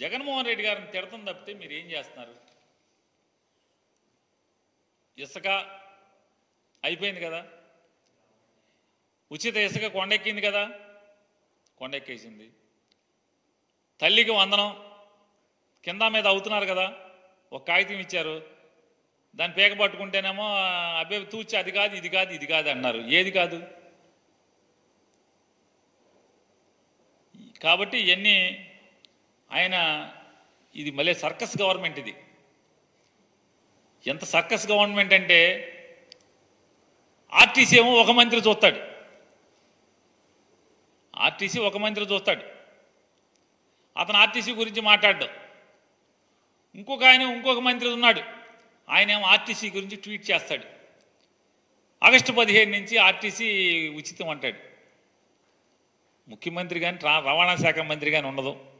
జగన్మోహన్ రెడ్డి గారిని తిడతం తప్పితే మీరు ఏం చేస్తున్నారు? ఇసుక అయిపోయింది కదా? ఉచిత ఇసుక కొండెక్కింది కదా? కొండెక్కేసింది. తల్లికి వందనం కింద మీద అవుతున్నారు కదా? ఒక కాగితం ఇచ్చారు. దాన్ని పేక పట్టుకుంటేనేమో అబ్బాయి తూచి అది కాదు ఇది కాదు ఇది కాదు అన్నారు. ఏది కాదు? కాబట్టి ఇవన్నీ ఆయన ఇది మళ్ళీ సర్కస్ గవర్నమెంట్ ఇది. ఎంత సర్కస్ గవర్నమెంట్ అంటే ఆర్టీసీ ఏమో ఒక మంత్రి చూస్తాడు. ఆర్టీసీ ఒక మంత్రి చూస్తాడు. అతను ఆర్టీసీ గురించి మాట్లాడ్డాడు ఇంకొక ఆయన ఇంకొక మంత్రి ఉన్నాడు. ఆయన ఏమో ఆర్టీసీ గురించి ట్వీట్ చేస్తాడు. ఆగస్టు పదిహేను నుంచి ఆర్టీసీ ఉచితం అంటాడు. ముఖ్యమంత్రి కానీ రవాణా శాఖ మంత్రి కానీ ఉండదు.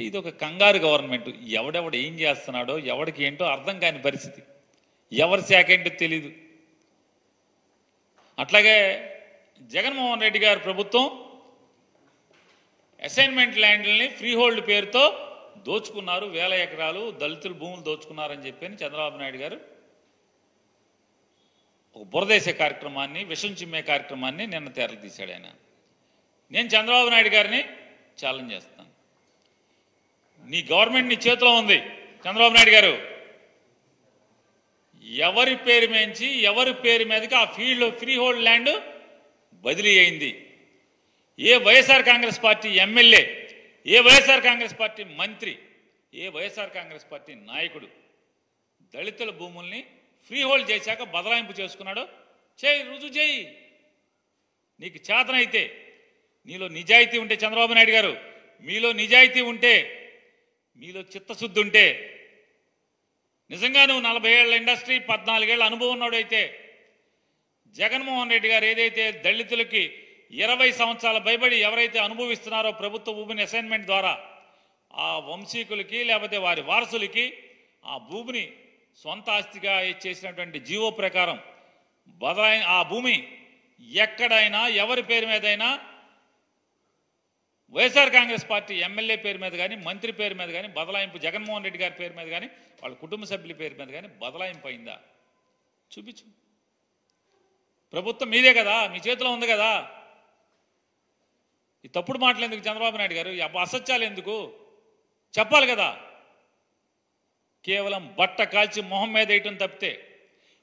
అంటే ఇది ఒక కంగారు గవర్నమెంట్. ఎవడెవడు ఏం చేస్తున్నాడో ఎవడికి ఏంటో అర్థం కాని పరిస్థితి. ఎవరి శాఖ ఏంటో తెలీదు. అట్లాగే జగన్మోహన్ రెడ్డి గారి ప్రభుత్వం అసైన్మెంట్ ల్యాండ్లని ఫ్రీహోల్డ్ పేరుతో దోచుకున్నారు. వేల ఎకరాలు దళితులు భూములు దోచుకున్నారని చెప్పి చంద్రబాబు నాయుడు గారు ఒక బురదేశే కార్యక్రమాన్ని విషం చిమ్మే కార్యక్రమాన్ని నిన్న తెరలు తీశాడు ఆయన. నేను చంద్రబాబు నాయుడు గారిని ఛాలెంజ్ చేస్తాను. నీ గవర్నమెంట్ నీ చేతిలో ఉంది. చంద్రబాబు నాయుడు గారు ఎవరి పేరు మేంచి ఎవరి పేరు మీదకి ఆ ఫీల్డ్ ఫ్రీ హోల్డ్ ల్యాండ్ బదిలీ అయింది. ఏ వైఎస్ఆర్ కాంగ్రెస్ పార్టీ ఎమ్మెల్యే ఏ వైఎస్ఆర్ కాంగ్రెస్ పార్టీ మంత్రి ఏ వైఎస్ఆర్ కాంగ్రెస్ పార్టీ నాయకుడు దళితుల భూముల్ని ఫ్రీ హోల్డ్ చేశాక బదలాయింపు చేసుకున్నాడు? చేయి రుజువు చేయి. నీకు చేతనైతే నీలో నిజాయితీ ఉంటే చంద్రబాబు నాయుడు గారు మీలో నిజాయితీ ఉంటే మీలో చిత్తశుద్ధి ఉంటే నిజంగా నువ్వు నలభై ఏళ్ళ ఇండస్ట్రీ పద్నాలుగేళ్ళ అనుభవం ఉన్నాడైతే జగన్మోహన్ రెడ్డి గారు ఏదైతే దళితులకి ఇరవై సంవత్సరాల భయపడి ఎవరైతే అనుభవిస్తున్నారో ప్రభుత్వ భూమిని అసైన్మెంట్ ద్వారా ఆ వంశీకులకి లేకపోతే వారి వారసులకి ఆ భూమిని సొంత ఆస్తిగా చేసినటువంటి జీవో ప్రకారం బదలాయి ఆ భూమి ఎక్కడైనా ఎవరి పేరు మీదైనా వైఎస్ఆర్ కాంగ్రెస్ పార్టీ ఎమ్మెల్యే పేరు మీద కానీ మంత్రి పేరు మీద కానీ బదలాయింపు జగన్మోహన్ రెడ్డి గారి పేరు మీద కానీ వాళ్ళ కుటుంబ సభ్యుల పేరు మీద కానీ బదలాయింపు అయిందా? చూపించు. ప్రభుత్వం మీదే కదా మీ చేతిలో ఉంది కదా. ఈ తప్పుడు మాటలు ఎందుకు చంద్రబాబు నాయుడు గారు? ఈ అసత్యాలు ఎందుకు? చెప్పాలి కదా. కేవలం బట్ట కాల్చి మొహం మీద వేయటం తప్పితే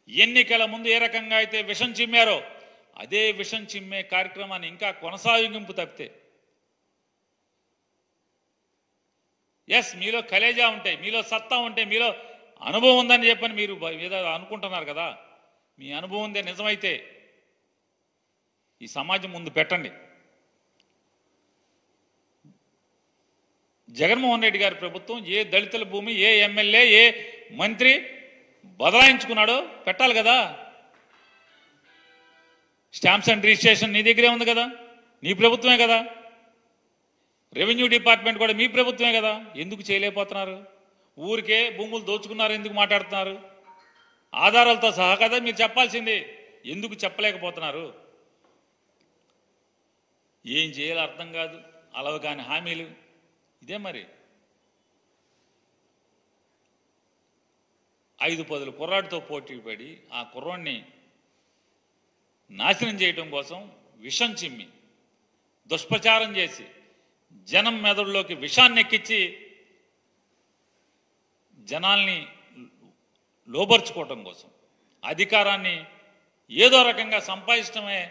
ఎన్నికల ముందు ఏ రకంగా అయితే విషం చిమ్మారో అదే విషం చిమ్మే కార్యక్రమాన్ని ఇంకా కొనసాగింపు తప్పితే ఎస్ మీలో కలేజా ఉంటాయి మీలో సత్తా ఉంటే మీలో అనుభవం ఉందని చెప్పని మీరు ఏదో అనుకుంటున్నారు కదా. మీ అనుభవం ఉందే నిజమైతే ఈ సమాజం ముందు పెట్టండి. జగన్మోహన్ రెడ్డి గారి ప్రభుత్వం ఏ దళితుల భూమి ఏ ఎమ్మెల్యే ఏ మంత్రి బదలాయించుకున్నాడో పెట్టాలి కదా. స్టాంప్స్ అండ్ రిజిస్ట్రేషన్ నీ దగ్గరే ఉంది కదా. నీ ప్రభుత్వమే కదా. రెవెన్యూ డిపార్ట్మెంట్ కూడా మీ ప్రభుత్వమే కదా. ఎందుకు చేయలేకపోతున్నారు? ఊరికే భూములు దోచుకున్నారు ఎందుకు మాట్లాడుతున్నారు? ఆధారాలతో సహా కదా మీరు చెప్పాల్సింది. ఎందుకు చెప్పలేకపోతున్నారు? ఏం చేయాలో అర్థం కాదు. అలవ కాని హామీలు. ఇదే మరి. ఐదు పదులు కుర్రాడితో పోటీ పడి ఆ కుర్రాడిని నాశనం చేయటం కోసం విషం చిమ్మి దుష్ప్రచారం చేసి జనం మెదడులోకి విషాన్ని ఎక్కించి జనాల్ని లోబర్చుకోవటం కోసం అధికారాన్ని ఏదో రకంగా సంపాదించడమే